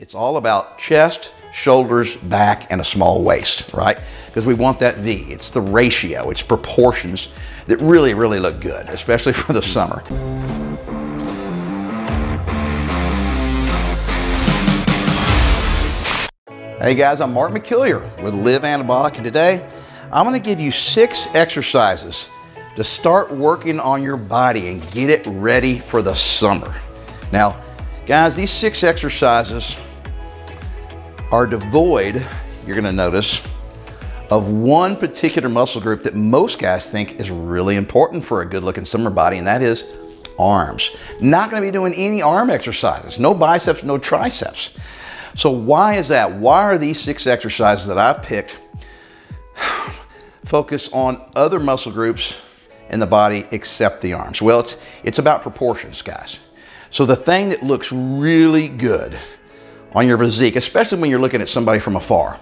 It's all about chest, shoulders, back, and a small waist, right? Because we want that V. It's the ratio, it's proportions that really, really look good, especially for the summer. Hey guys, I'm Mark McIlyar with Live Anabolic, and today I'm gonna give you six exercises to start working on your body and get it ready for the summer. Now, guys, these six exercises are devoid, you're gonna notice, of one particular muscle group that most guys think is really important for a good looking summer body, and that is arms. Not gonna be doing any arm exercises, no biceps, no triceps. So why is that? Why are these six exercises that I've picked focus on other muscle groups in the body except the arms? Well, it's, it's about proportions, guys. So the thing that looks really good on your physique, especially when you're looking at somebody from afar.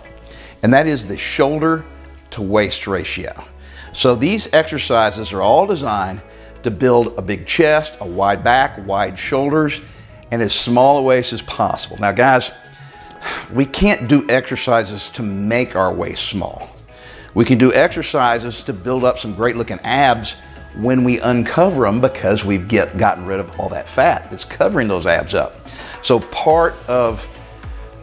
And that is the shoulder to waist ratio. So these exercises are all designed to build a big chest, a wide back, wide shoulders, and as small a waist as possible. Now guys, we can't do exercises to make our waist small. We can do exercises to build up some great looking abs when we uncover them because we've get, gotten rid of all that fat that's covering those abs up. So part of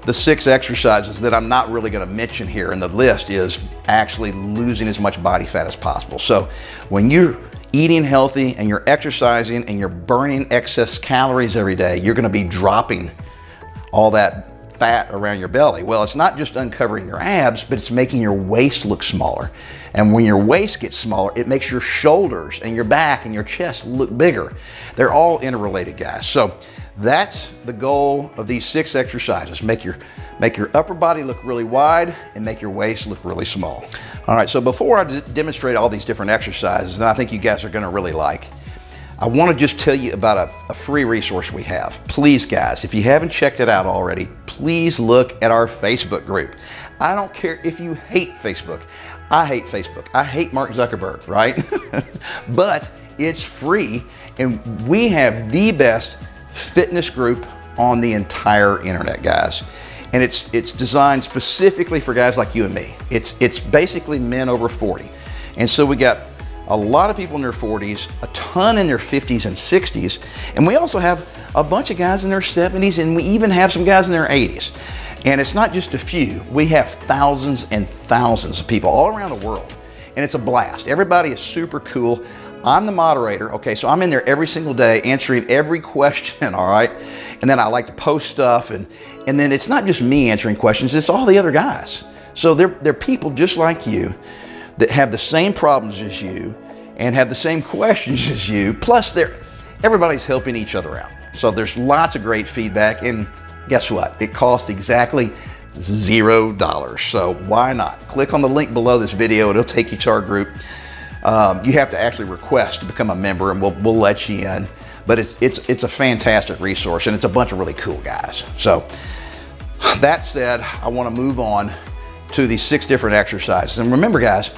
the six exercises that I'm not really gonna mention here in the list is actually losing as much body fat as possible. So when you're eating healthy and you're exercising and you're burning excess calories every day, you're gonna be dropping all that fat around your belly. Well, it's not just uncovering your abs, but it's making your waist look smaller. And when your waist gets smaller, it makes your shoulders and your back and your chest look bigger. They're all interrelated, guys. So that's the goal of these six exercises. Make your, make your upper body look really wide and make your waist look really small. All right, so before I demonstrate all these different exercises that I think you guys are gonna really like, I want to just tell you about a, a, free resource we have. Please, guys, if you haven't checked it out already, please look at our Facebook group. I don't care if you hate Facebook. I hate Facebook. I hate Mark Zuckerberg, right? but it's free, and we have the best fitness group on the entire internet, guys. And it's it's designed specifically for guys like you and me. It's it's basically men over 40. And so we got a lot of people in their 40s, a ton in their 50s and 60s, and we also have a bunch of guys in their 70s, and we even have some guys in their 80s. And it's not just a few, we have thousands and thousands of people all around the world, and it's a blast. Everybody is super cool. I'm the moderator, okay, so I'm in there every single day answering every question, all right? And then I like to post stuff, and, and then it's not just me answering questions, it's all the other guys. So they're, they're people just like you that have the same problems as you and have the same questions as you. Plus, they're, everybody's helping each other out. So there's lots of great feedback. And guess what? It costs exactly zero dollars. So why not? Click on the link below this video. It'll take you to our group. Um, you have to actually request to become a member and we'll, we'll let you in. But it's, it's, it's a fantastic resource and it's a bunch of really cool guys. So that said, I want to move on to these six different exercises. And remember guys,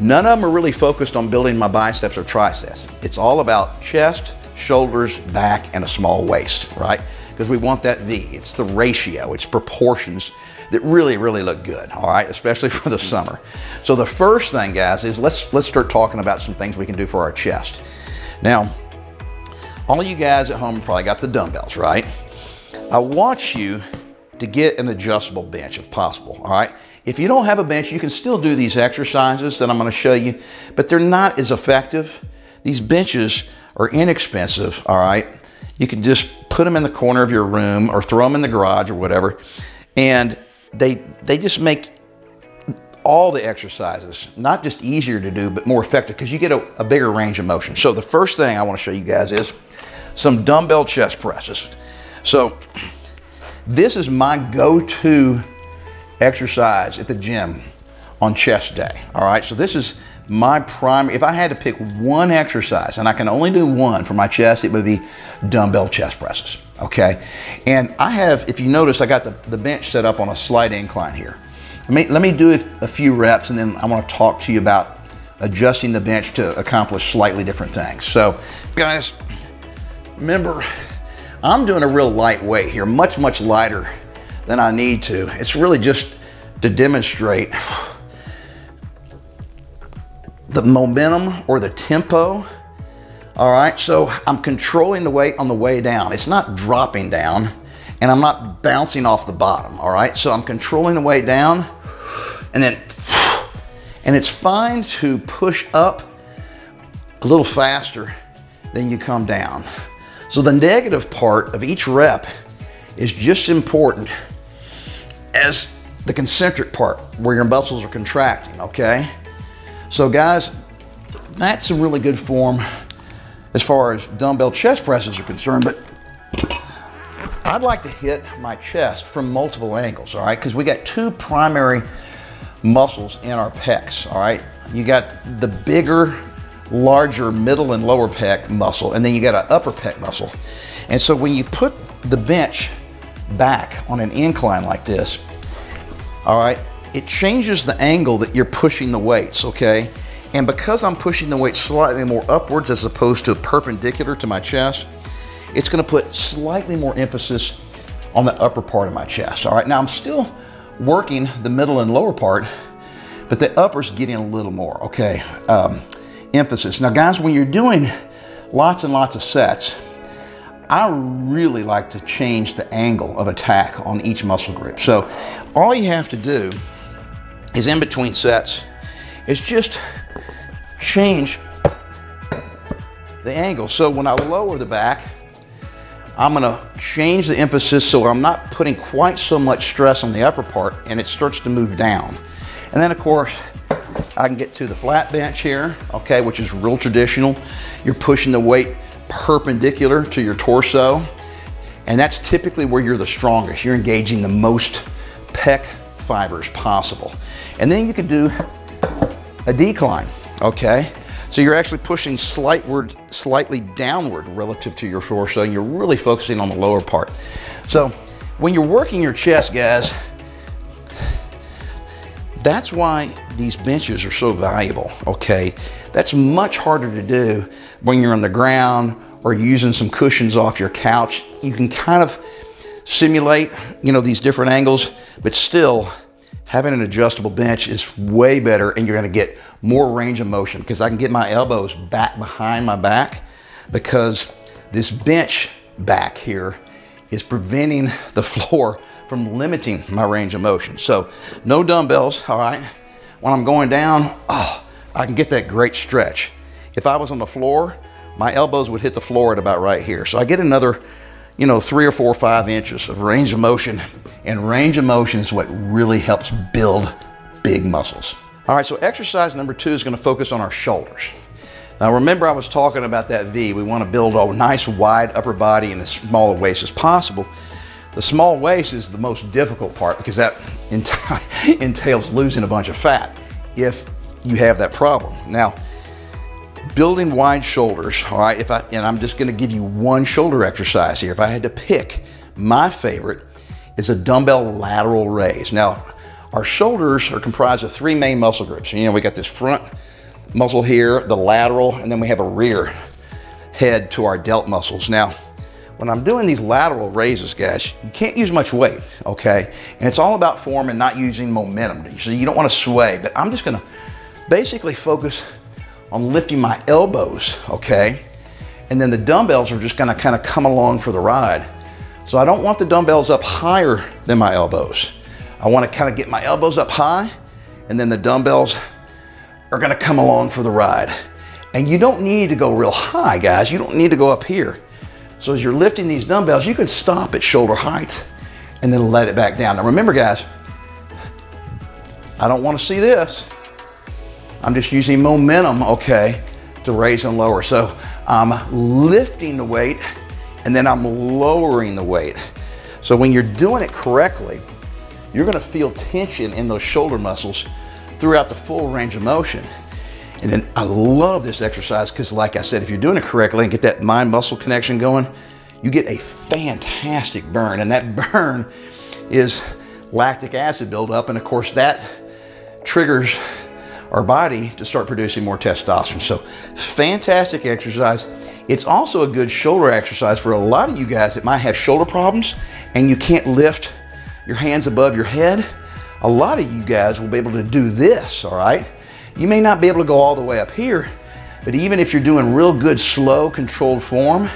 None of them are really focused on building my biceps or triceps. It's all about chest, shoulders, back, and a small waist, right? Because we want that V. It's the ratio, it's proportions that really, really look good, all right? Especially for the summer. So the first thing, guys, is let's, let's start talking about some things we can do for our chest. Now, all you guys at home probably got the dumbbells, right? I want you to get an adjustable bench if possible, all right? If you don't have a bench, you can still do these exercises that I'm gonna show you, but they're not as effective. These benches are inexpensive, all right? You can just put them in the corner of your room or throw them in the garage or whatever. And they, they just make all the exercises, not just easier to do, but more effective because you get a, a bigger range of motion. So the first thing I wanna show you guys is some dumbbell chest presses. So this is my go-to exercise at the gym on chest day. All right, so this is my prime. If I had to pick one exercise, and I can only do one for my chest, it would be dumbbell chest presses. Okay, and I have, if you notice, I got the, the bench set up on a slight incline here. Let me, let me do a few reps and then I want to talk to you about adjusting the bench to accomplish slightly different things. So, guys, remember, I'm doing a real light weight here, much, much lighter than I need to. It's really just to demonstrate the momentum or the tempo. All right, so I'm controlling the weight on the way down. It's not dropping down and I'm not bouncing off the bottom. All right, so I'm controlling the weight down and then, and it's fine to push up a little faster than you come down. So the negative part of each rep is just important as the concentric part where your muscles are contracting, okay? So guys, that's some really good form as far as dumbbell chest presses are concerned, but I'd like to hit my chest from multiple angles, all right? Because we got two primary muscles in our pecs, all right? You got the bigger, larger middle and lower pec muscle, and then you got an upper pec muscle. And so when you put the bench back on an incline like this, all right, it changes the angle that you're pushing the weights, okay? And because I'm pushing the weight slightly more upwards as opposed to perpendicular to my chest, it's gonna put slightly more emphasis on the upper part of my chest, all right? Now I'm still working the middle and lower part, but the upper's getting a little more, okay, um, emphasis. Now guys, when you're doing lots and lots of sets, I really like to change the angle of attack on each muscle group. So all you have to do is in between sets, is just change the angle. So when I lower the back, I'm gonna change the emphasis so I'm not putting quite so much stress on the upper part and it starts to move down. And then of course, I can get to the flat bench here, okay, which is real traditional. You're pushing the weight perpendicular to your torso. And that's typically where you're the strongest. You're engaging the most pec fibers possible. And then you can do a decline, okay? So you're actually pushing slightward, slightly downward relative to your torso and you're really focusing on the lower part. So when you're working your chest, guys, that's why these benches are so valuable, okay? That's much harder to do when you're on the ground or using some cushions off your couch. You can kind of simulate, you know, these different angles, but still having an adjustable bench is way better and you're gonna get more range of motion because I can get my elbows back behind my back because this bench back here is preventing the floor from limiting my range of motion. So no dumbbells, all right? When I'm going down, oh, I can get that great stretch. If I was on the floor, my elbows would hit the floor at about right here. So I get another, you know, three or four or five inches of range of motion. And range of motion is what really helps build big muscles. All right, so exercise number two is gonna focus on our shoulders. Now remember I was talking about that V. We wanna build a nice wide upper body and as small a waist as possible. The small waist is the most difficult part because that entails losing a bunch of fat if you have that problem. Now, building wide shoulders, all right, if I, and I'm just gonna give you one shoulder exercise here. If I had to pick, my favorite is a dumbbell lateral raise. Now, our shoulders are comprised of three main muscle groups. You know, we got this front muscle here, the lateral, and then we have a rear head to our delt muscles. Now, when I'm doing these lateral raises, guys, you can't use much weight, okay? And it's all about form and not using momentum. So you don't wanna sway, but I'm just gonna basically focus on lifting my elbows, okay? And then the dumbbells are just gonna kind of come along for the ride. So I don't want the dumbbells up higher than my elbows. I wanna kind of get my elbows up high and then the dumbbells are gonna come along for the ride. And you don't need to go real high, guys. You don't need to go up here. So as you're lifting these dumbbells, you can stop at shoulder height and then let it back down. Now remember guys, I don't wanna see this. I'm just using momentum, okay, to raise and lower. So I'm lifting the weight and then I'm lowering the weight. So when you're doing it correctly, you're gonna feel tension in those shoulder muscles throughout the full range of motion. And then I love this exercise because like I said, if you're doing it correctly and get that mind muscle connection going, you get a fantastic burn. And that burn is lactic acid buildup. And of course that triggers our body to start producing more testosterone. So fantastic exercise. It's also a good shoulder exercise for a lot of you guys that might have shoulder problems and you can't lift your hands above your head. A lot of you guys will be able to do this, all right? You may not be able to go all the way up here, but even if you're doing real good, slow, controlled form,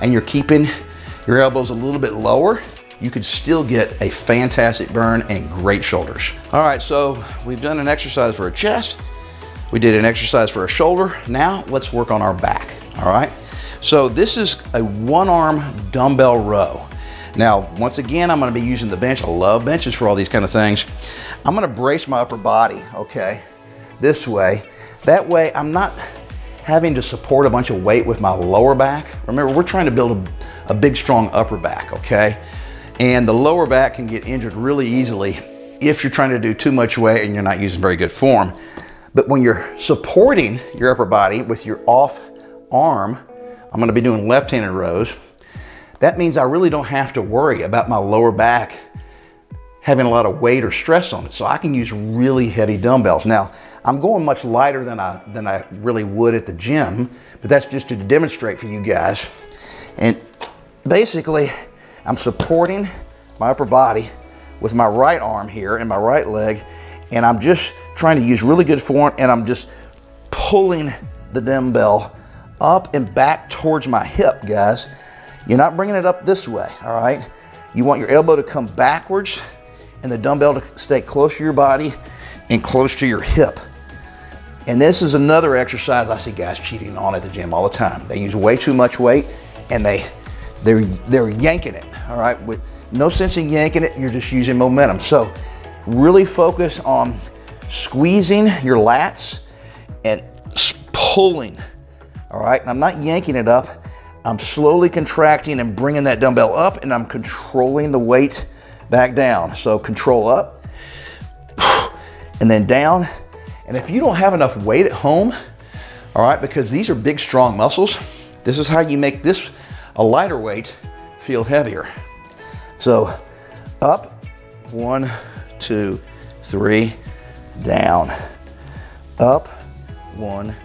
and you're keeping your elbows a little bit lower, you could still get a fantastic burn and great shoulders. All right, so we've done an exercise for a chest. We did an exercise for a shoulder. Now let's work on our back, all right? So this is a one arm dumbbell row. Now, once again, I'm gonna be using the bench. I love benches for all these kind of things. I'm gonna brace my upper body, okay, this way. That way, I'm not having to support a bunch of weight with my lower back. Remember, we're trying to build a, a big, strong upper back, okay? And the lower back can get injured really easily if you're trying to do too much weight and you're not using very good form. But when you're supporting your upper body with your off arm, I'm gonna be doing left-handed rows, that means I really don't have to worry about my lower back having a lot of weight or stress on it. So I can use really heavy dumbbells. Now, I'm going much lighter than I, than I really would at the gym, but that's just to demonstrate for you guys. And basically, I'm supporting my upper body with my right arm here and my right leg, and I'm just trying to use really good form, and I'm just pulling the dumbbell up and back towards my hip, guys. You're not bringing it up this way, all right? You want your elbow to come backwards and the dumbbell to stay close to your body and close to your hip. And this is another exercise I see guys cheating on at the gym all the time. They use way too much weight and they they're they're yanking it. All right, with no sense in yanking it, you're just using momentum. So really focus on squeezing your lats and pulling. All right, And I'm not yanking it up. I'm slowly contracting and bringing that dumbbell up and I'm controlling the weight back down. So control up and then down. And if you don't have enough weight at home, all right, because these are big, strong muscles, this is how you make this a lighter weight feel heavier. So up, one, two, three, down. Up, one,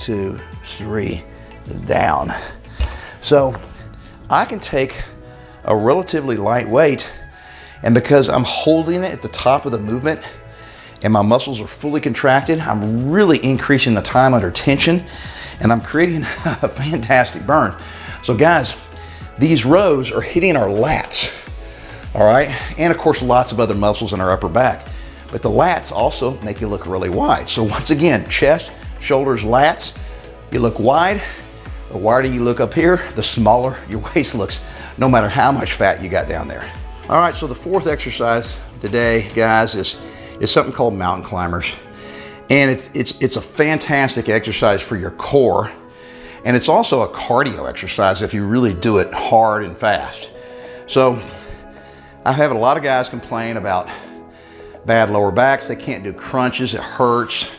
two, three, down. So I can take a relatively light weight and because I'm holding it at the top of the movement and my muscles are fully contracted, I'm really increasing the time under tension and I'm creating a fantastic burn. So guys, these rows are hitting our lats, all right? And of course, lots of other muscles in our upper back. But the lats also make you look really wide. So once again, chest, shoulders, lats, you look wide. The wider you look up here, the smaller your waist looks, no matter how much fat you got down there. All right, so the fourth exercise today, guys, is, is something called mountain climbers. And it's, it's, it's a fantastic exercise for your core. And it's also a cardio exercise if you really do it hard and fast. So I've a lot of guys complain about bad lower backs. They can't do crunches, it hurts.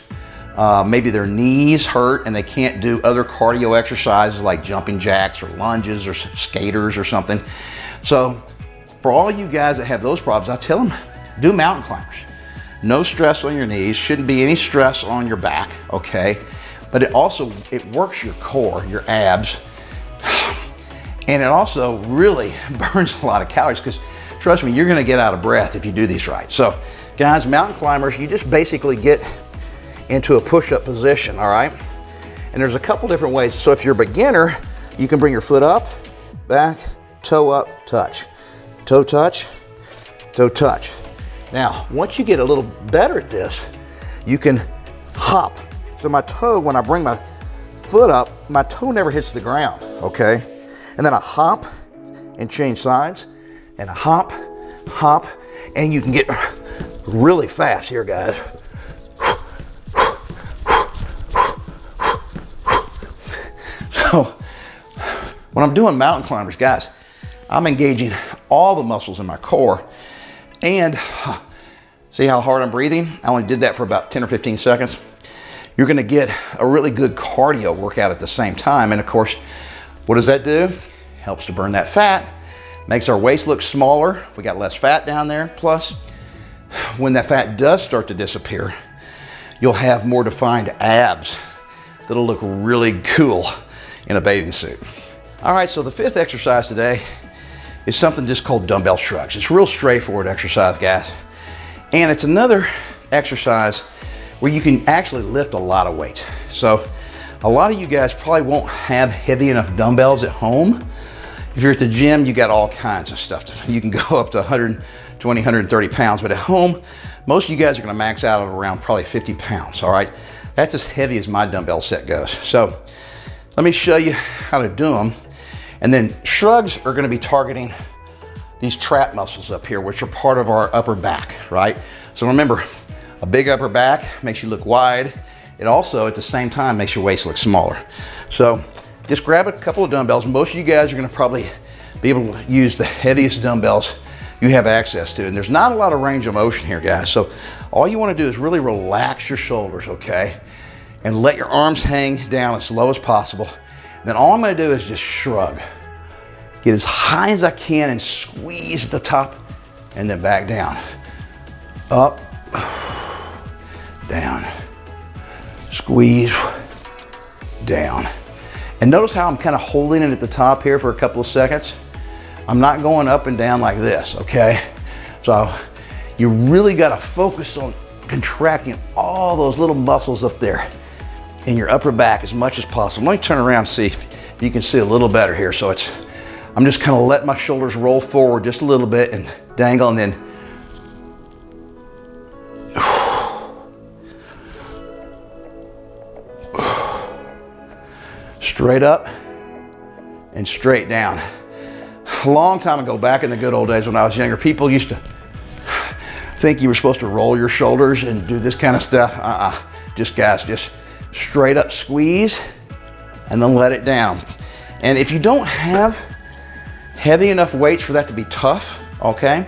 Uh, maybe their knees hurt and they can't do other cardio exercises like jumping jacks or lunges or skaters or something. So for all you guys that have those problems, I tell them, do mountain climbers. No stress on your knees, shouldn't be any stress on your back, okay? But it also, it works your core, your abs, and it also really burns a lot of calories because trust me, you're gonna get out of breath if you do these right. So guys, mountain climbers, you just basically get into a push-up position, all right? And there's a couple different ways. So if you're a beginner, you can bring your foot up, back, toe up, touch. Toe touch, toe touch. Now, once you get a little better at this, you can hop. So my toe, when I bring my foot up, my toe never hits the ground, okay? And then I hop and change sides, and I hop, hop, and you can get really fast here, guys. So when I'm doing mountain climbers, guys, I'm engaging all the muscles in my core. And see how hard I'm breathing? I only did that for about 10 or 15 seconds. You're gonna get a really good cardio workout at the same time. And of course, what does that do? Helps to burn that fat, makes our waist look smaller. We got less fat down there. Plus, when that fat does start to disappear, you'll have more defined abs that'll look really cool in a bathing suit. All right, so the fifth exercise today is something just called dumbbell shrugs. It's real straightforward exercise, guys. And it's another exercise where you can actually lift a lot of weight. So a lot of you guys probably won't have heavy enough dumbbells at home. If you're at the gym, you got all kinds of stuff. You can go up to 120, 130 pounds, but at home, most of you guys are gonna max out at around probably 50 pounds, all right? That's as heavy as my dumbbell set goes. So let me show you how to do them. And then shrugs are gonna be targeting these trap muscles up here, which are part of our upper back, right? So remember, a big upper back makes you look wide. It also, at the same time, makes your waist look smaller. So just grab a couple of dumbbells. Most of you guys are gonna probably be able to use the heaviest dumbbells you have access to. And there's not a lot of range of motion here, guys. So all you wanna do is really relax your shoulders, okay? And let your arms hang down as low as possible. And then all I'm gonna do is just shrug. Get as high as I can and squeeze at the top and then back down. Up, down, squeeze, down. And notice how I'm kind of holding it at the top here for a couple of seconds. I'm not going up and down like this, okay? So you really gotta focus on contracting all those little muscles up there in your upper back as much as possible. Let me turn around and see if you can see a little better here. So it's, I'm just kind of letting my shoulders roll forward just a little bit and dangle and then straight up and straight down. A long time ago, back in the good old days when I was younger, people used to think you were supposed to roll your shoulders and do this kind of stuff. Uh-uh. Just guys, just straight up squeeze and then let it down. And if you don't have heavy enough weights for that to be tough, okay,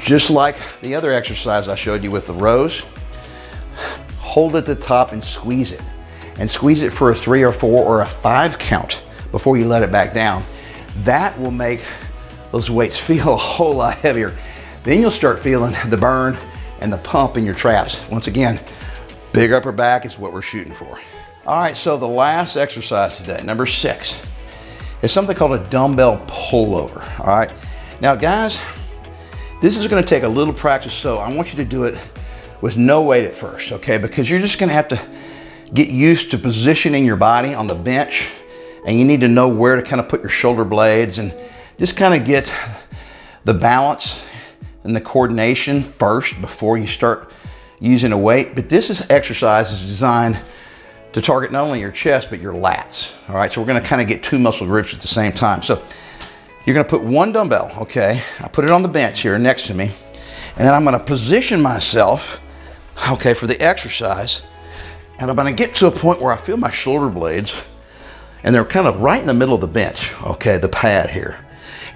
just like the other exercise I showed you with the rows, hold at the top and squeeze it. And squeeze it for a three or four or a five count before you let it back down. That will make those weights feel a whole lot heavier. Then you'll start feeling the burn and the pump in your traps. Once again, big upper back is what we're shooting for. All right, so the last exercise today, number six, is something called a dumbbell pullover, all right? Now guys, this is gonna take a little practice, so I want you to do it with no weight at first, okay? Because you're just gonna have to get used to positioning your body on the bench and you need to know where to kind of put your shoulder blades and just kind of get the balance and the coordination first before you start using a weight. But this is exercise is designed to target not only your chest, but your lats. All right, so we're gonna kind of get two muscle groups at the same time. So you're gonna put one dumbbell, okay? I put it on the bench here next to me. And then I'm gonna position myself, okay, for the exercise. And I'm gonna get to a point where I feel my shoulder blades and they're kind of right in the middle of the bench, okay, the pad here.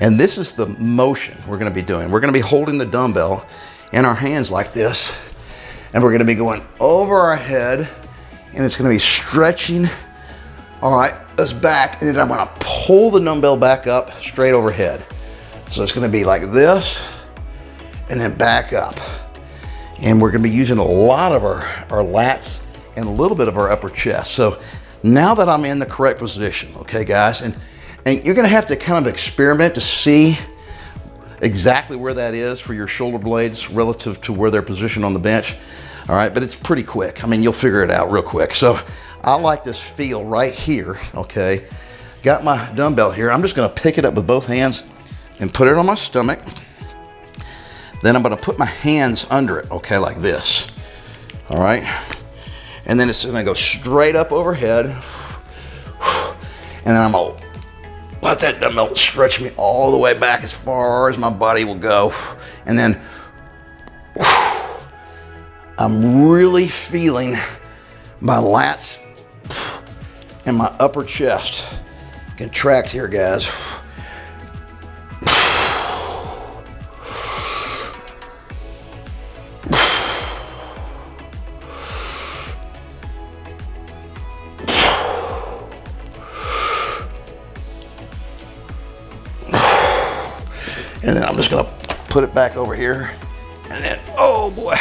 And this is the motion we're gonna be doing. We're gonna be holding the dumbbell in our hands like this, and we're gonna be going over our head, and it's gonna be stretching, all right, us back, and then I'm gonna pull the dumbbell back up straight overhead. So it's gonna be like this, and then back up. And we're gonna be using a lot of our, our lats and a little bit of our upper chest. So now that I'm in the correct position, okay guys, and, and you're gonna have to kind of experiment to see exactly where that is for your shoulder blades relative to where they're positioned on the bench. All right, but it's pretty quick. I mean, you'll figure it out real quick. So I like this feel right here, okay? Got my dumbbell here. I'm just gonna pick it up with both hands and put it on my stomach. Then I'm gonna put my hands under it, okay, like this. All right, and then it's gonna go straight up overhead. And then I'm gonna let that dumbbell stretch me all the way back as far as my body will go. And then I'm really feeling my lats and my upper chest contract here, guys. Put it back over here. And then, oh boy,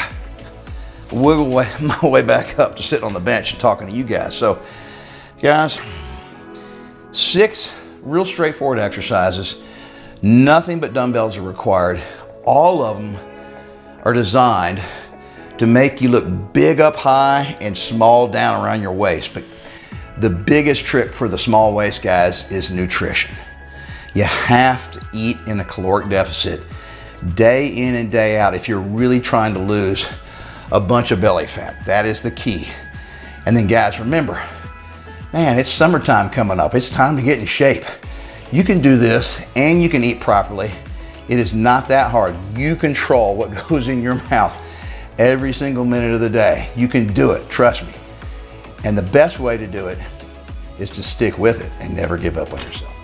wiggle way, my way back up to sitting on the bench and talking to you guys. So guys, six real straightforward exercises Nothing but dumbbells are required. All of them are designed to make you look big up high and small down around your waist. But the biggest trick for the small waist guys is nutrition. You have to eat in a caloric deficit day in and day out if you're really trying to lose a bunch of belly fat. That is the key. And then guys, remember, man, it's summertime coming up. It's time to get in shape. You can do this and you can eat properly. It is not that hard. You control what goes in your mouth every single minute of the day. You can do it, trust me. And the best way to do it is to stick with it and never give up on yourself.